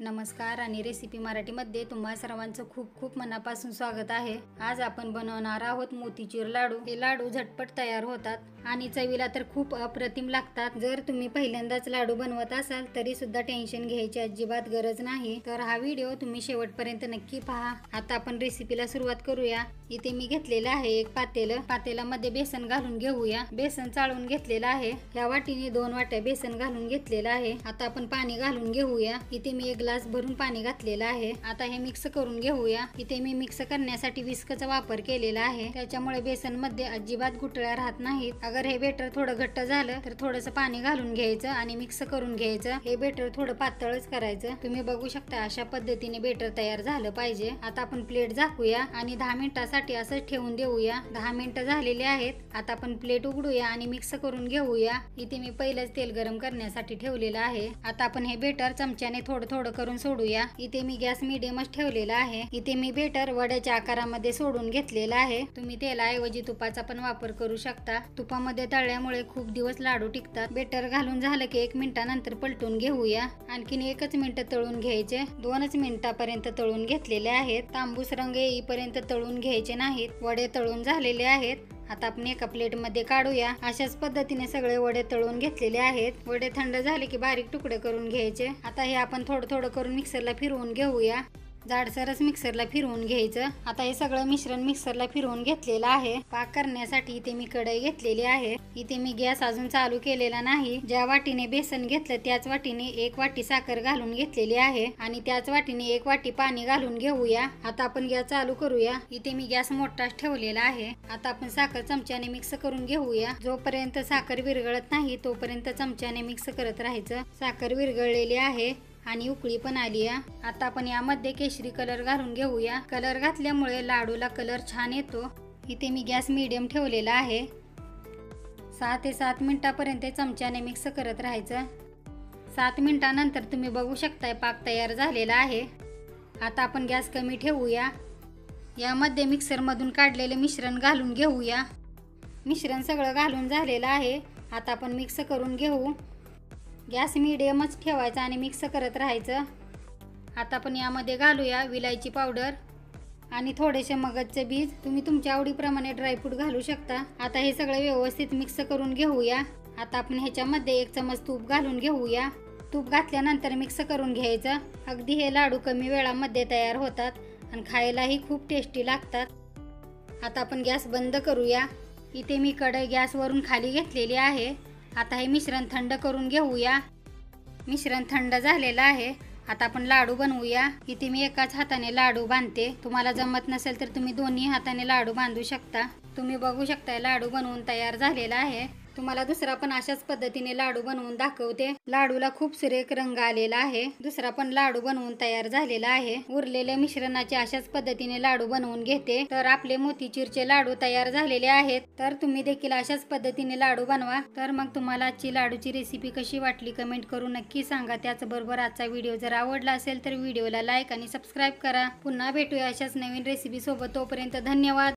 नमस्कार आणि रेसिपी मराठीमध्ये तुम्हा सर्वांचं खूप खूप मनापासून स्वागत आहे. आज आपण बनवणार आहोत मोतीचूर लाडू. हे लाडू झटपट तयार होतात आणि चवीला तर खूप अप्रतिम लागतात. जर तुम्ही पहिल्यांदाच लाडू बनवत असाल तरी सुद्धा टेन्शन घ्यायची अजिबात गरज नाही. तर हा व्हिडिओ तुम्ही शेवटपर्यंत नक्की पहा. आता आपण रेसिपीला सुरुवात करूया. इथे मी घेतलेलं आहे एक पातेलं. पातेलामध्ये बेसन घालून घेऊया. बेसन चाळून घेतलेलं आहे. या वाटीने दोन वाट्या बेसन घालून घेतलेलं आहे. आता आपण पाणी घालून घेऊया. इथे मी एक ग्लास भरून पाणी घातलेलं आहे. आता हे मिक्स करून घेऊया. इथे मी मिक्स करण्यासाठी विस्कचा वापर केलेला आहे. त्याच्यामुळे बेसनमध्ये अजिबात गुटळ्या राहत नाहीत. अगर हे बेटर थोडं घट्ट झालं तर थोडंसं पाणी घालून घ्यायचं आणि मिक्स करून घ्यायचं. हे बेटर थोडं पातळच करायचं. तुम्ही बघू शकता अशा पद्धतीने बेटर तयार झालं पाहिजे. आता आपण प्लेट झाकूया आणि दहा मिनिटासाठी असंच ठेवून देऊया. दहा मिनिटं झालेली आहेत. आता आपण प्लेट उघडूया आणि मिक्स करून घेऊया. इथे मी पहिलंच तेल गरम करण्यासाठी ठेवलेलं आहे. आता आपण हे बेटर चमच्याने थोडं थोडं करून सोडूया. इथे मी गॅस मिडियमच ठेवलेला आहे. इथे मी बेटर वड्याच्या आकारामध्ये सोडून घेतलेला आहे. तुम्ही तेलाऐवजी तुपाचा पण वापर करू शकता. तुपामध्ये तळल्यामुळे खूप दिवस लाडू टिकतात. बेटर घालून झालं की एक मिनिटानंतर पलटून घेऊया. आणखीन एकच मिनिट तळून घ्यायचे. दोनच मिनिटापर्यंत तळून घेतलेले आहेत. तांबूस रंग येईपर्यंत तळून घ्यायचे नाहीत. वडे तळून झालेले आहेत. आता आपण एका प्लेटमध्ये काढूया. अशाच पद्धतीने सगळे वडे तळून घेतलेले आहेत. वडे थंड झाले की बारीक तुकडे करून घ्यायचे. आता हे आपण थोडं थोडं करून मिक्सरला फिरवून घेऊया. जाडसरच मिक्सरला फिरवून घ्यायचं. आता हे सगळं मिश्रण मिक्सरला फिरवून घेतलेलं आहे. पाक करण्यासाठी इथे मी कढई घेतलेली आहे. इथे मी गॅस अजून चालू केलेला नाही. ज्या वाटीने बेसन घेतलं त्याच वाटीने एक वाटी साखर घालून घेतलेली आहे. आणि त्याच वाटीने एक वाटी पाणी घालून घेऊया. आता आपण गॅस चालू करूया. इथे मी गॅस मोठाच ठेवलेला आहे. आता आपण साखर चमच्याने मिक्स करून घेऊया. जोपर्यंत साखर विरघळत नाही तोपर्यंत चमच्याने मिक्स करत राहायचं. साखर विरघळलेली आहे. आणि उकळी पण आली आहे. आता आपण यामध्ये केशरी कलर घालून घेऊया. कलर घातल्यामुळे लाडूला कलर छान येतो. इथे मी गॅस मिडियम ठेवलेला आहे. सहा ते सात मिनटापर्यंत चमच्याने मिक्स करत राहायचं. सात मिनटानंतर तुम्ही बघू शकताय पाक तयार झालेला आहे. आता आपण गॅस कमी ठेवूया. यामध्ये मिक्सरमधून काढलेले मिश्रण घालून घेऊया. मिश्रण सगळं घालून झालेलं आहे. आता आपण मिक्स करून घेऊ. गॅस मिडियमच ठेवायचा आणि मिक्स करत राहायचं. आता आपण यामध्ये घालूया विलायची पावडर आणि थोडेसे मगजचे बीज. तुम्ही तुमच्या आवडीप्रमाणे ड्रायफ्रूट घालू शकता. आता हे सगळं व्यवस्थित मिक्स करून घेऊया. आता आपण ह्याच्यामध्ये एक चमच तूप घालून घेऊया. तूप घातल्यानंतर मिक्स करून घ्यायचं. अगदी हे लाडू कमी वेळामध्ये तयार होतात आणि खायलाही खूप टेस्टी लागतात. आता आपण गॅस बंद करूया. इथे मी कढई गॅसवरून खाली घेतलेली आहे. आता हे मिश्रण थंड करून घेऊया. मिश्रण थंड झालेलं आहे. आता आपण लाडू बनवूया. इथे मी एकाच हाताने लाडू बांधते. तुम्हाला जमत नसेल तर तुम्ही दोन्ही हाताने लाडू बांधू शकता. तुम्ही बघू शकता लाडू बनवून तयार झालेला आहे. तुम्हाला दुसरा पण अशाच पद्धतीने लाडू बनवून दाखवते. लाडूला खूप सुरेख रंग आलेला आहे. दुसरा पण लाडू बनवून तयार झालेला आहे. उरलेल्या मिश्रणाचे अशाच पद्धतीने लाडू बनवून घेते. तर आपले मोतीचूरचे लाडू तयार झालेले आहेत. तर तुम्ही देखील अशाच पद्धतीने लाडू बनवा. तर मग तुम्हाला आजची लाडूची रेसिपी कशी वाटली कमेंट करून नक्की सांगा. त्याचबरोबर आजचा व्हिडिओ जर आवडला असेल तर व्हिडिओला लाईक आणि सबस्क्राईब करा. पुन्हा भेटूया अशाच नवीन रेसिपी सोबत. तोपर्यंत धन्यवाद.